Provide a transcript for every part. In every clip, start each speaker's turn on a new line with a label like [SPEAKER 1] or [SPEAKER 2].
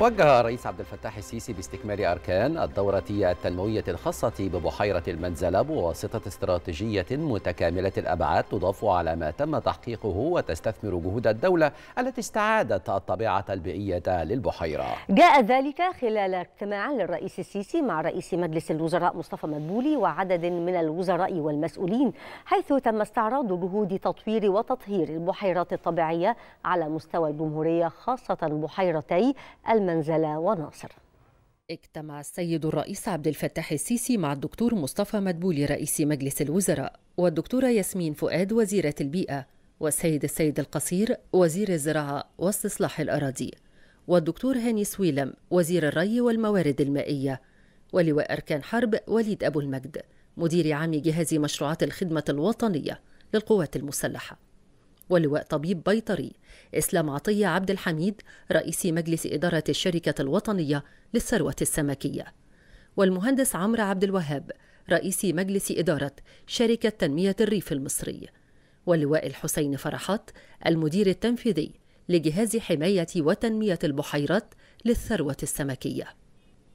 [SPEAKER 1] وجه الرئيس عبد الفتاح السيسي باستكمال أركان الدورة التنموية الخاصة ببحيرة المنزلة بواسطة استراتيجية متكاملة الأبعاد تضاف على ما تم تحقيقه وتستثمر جهود الدولة التي استعادت الطبيعة البيئية للبحيرة.
[SPEAKER 2] جاء ذلك خلال اجتماع للرئيس السيسي مع رئيس مجلس الوزراء مصطفى مدبولي وعدد من الوزراء والمسؤولين حيث تم استعراض جهود تطوير وتطهير البحيرات الطبيعية على مستوى الجمهورية خاصة بحيرتي المنزلة وناصر.
[SPEAKER 3] اجتمع السيد الرئيس عبد الفتاح السيسي مع الدكتور مصطفى مدبولي رئيس مجلس الوزراء والدكتورة ياسمين فؤاد وزيرة البيئة والسيد السيد القصير وزير الزراعة واستصلاح الأراضي والدكتور هاني سويلم وزير الري والموارد المائية ولواء أركان حرب وليد أبو المجد مدير عام جهاز مشروعات الخدمة الوطنية للقوات المسلحة. ولواء طبيب بيطري. إسلام عطية عبد الحميد رئيس مجلس إدارة الشركة الوطنية للثروة السمكية. والمهندس عمرو عبد الوهاب رئيس مجلس إدارة شركة تنمية الريف المصري. ولواء الحسين فرحات المدير التنفيذي لجهاز حماية وتنمية البحيرات للثروة السمكية.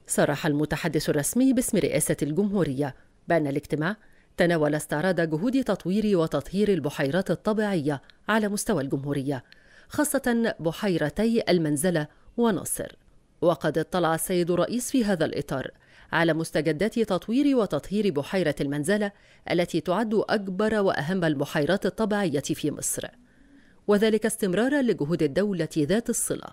[SPEAKER 3] صرح المتحدث الرسمي باسم رئاسة الجمهورية. بأن الاجتماع تناول استعراض جهود تطوير وتطهير البحيرات الطبيعية على مستوى الجمهورية خاصة بحيرتي المنزلة وناصر. وقد اطلع السيد الرئيس في هذا الإطار على مستجدات تطوير وتطهير بحيرة المنزلة التي تعد أكبر وأهم البحيرات الطبيعية في مصر. وذلك استمرارا لجهود الدولة ذات الصلة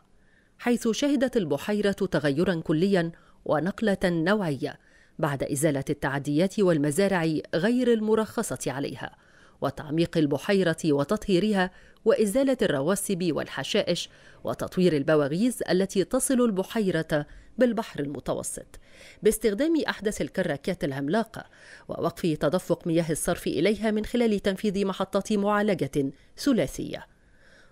[SPEAKER 3] حيث شهدت البحيرة تغيرا كليا ونقلة نوعية بعد إزالة التعديات والمزارع غير المرخصة عليها وتعميق البحيرة وتطهيرها وإزالة الرواسب والحشائش وتطوير البواغيز التي تصل البحيرة بالبحر المتوسط. باستخدام أحدث الكراكات العملاقة ووقف تدفق مياه الصرف إليها من خلال تنفيذ محطات معالجة ثلاثية.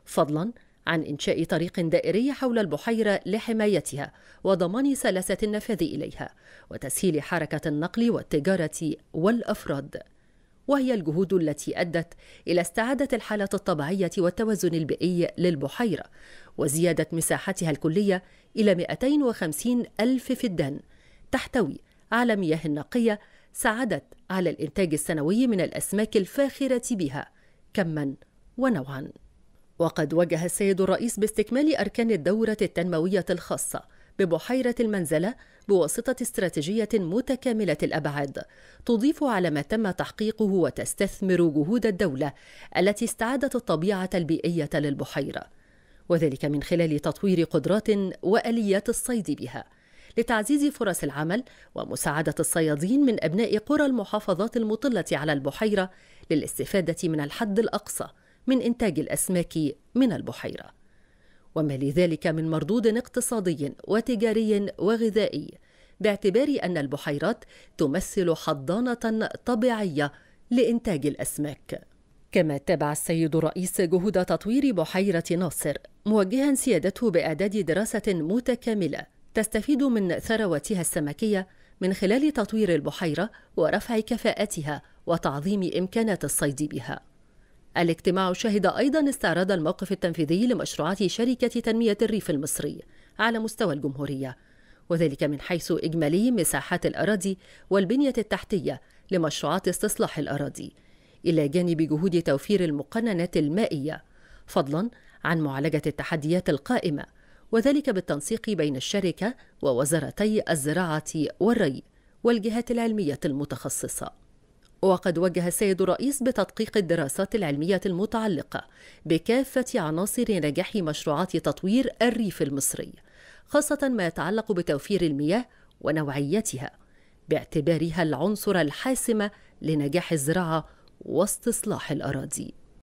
[SPEAKER 3] فضلاً عن إنشاء طريق دائري حول البحيرة لحمايتها وضمان سلاسة النفاذ إليها وتسهيل حركة النقل والتجارة والأفراد. وهي الجهود التي أدت إلى استعادة الحالة الطبيعية والتوازن البيئي للبحيرة وزيادة مساحتها الكلية إلى 250 ألف فدان تحتوي على مياه نقية ساعدت على الإنتاج السنوي من الأسماك الفاخرة بها كما ونوعا. وقد وجه السيد الرئيس باستكمال أركان الدورة التنموية الخاصة ببحيرة المنزلة بواسطة استراتيجية متكاملة الأبعاد تضيف على ما تم تحقيقه وتستثمر جهود الدولة التي استعادت الطبيعة البيئية للبحيرة. وذلك من خلال تطوير قدرات وآليات الصيد بها لتعزيز فرص العمل ومساعدة الصيادين من أبناء قرى المحافظات المطلة على البحيرة للاستفادة من الحد الأقصى من إنتاج الأسماك من البحيرة. وما لذلك من مردود اقتصادي وتجاري وغذائي باعتبار أن البحيرات تمثل حضانة طبيعية لإنتاج الأسماك. كما تابع السيد الرئيس جهود تطوير بحيرة ناصر موجها سيادته بإعداد دراسة متكاملة تستفيد من ثرواتها السمكية من خلال تطوير البحيرة ورفع كفاءتها وتعظيم إمكانات الصيد بها. الاجتماع شهد أيضا استعراض الموقف التنفيذي لمشروعات شركة تنمية الريف المصري على مستوى الجمهورية. وذلك من حيث إجمالي مساحات الأراضي والبنية التحتية لمشروعات استصلاح الأراضي إلى جانب جهود توفير المقننات المائية فضلا عن معالجة التحديات القائمة وذلك بالتنسيق بين الشركة ووزارتي الزراعة والري والجهات العلمية المتخصصة. وقد وجه السيد الرئيس بتدقيق الدراسات العلمية المتعلقة بكافة عناصر نجاح مشروعات تطوير الريف المصري خاصة ما يتعلق بتوفير المياه ونوعيتها باعتبارها العنصر الحاسم لنجاح الزراعة واستصلاح الأراضي.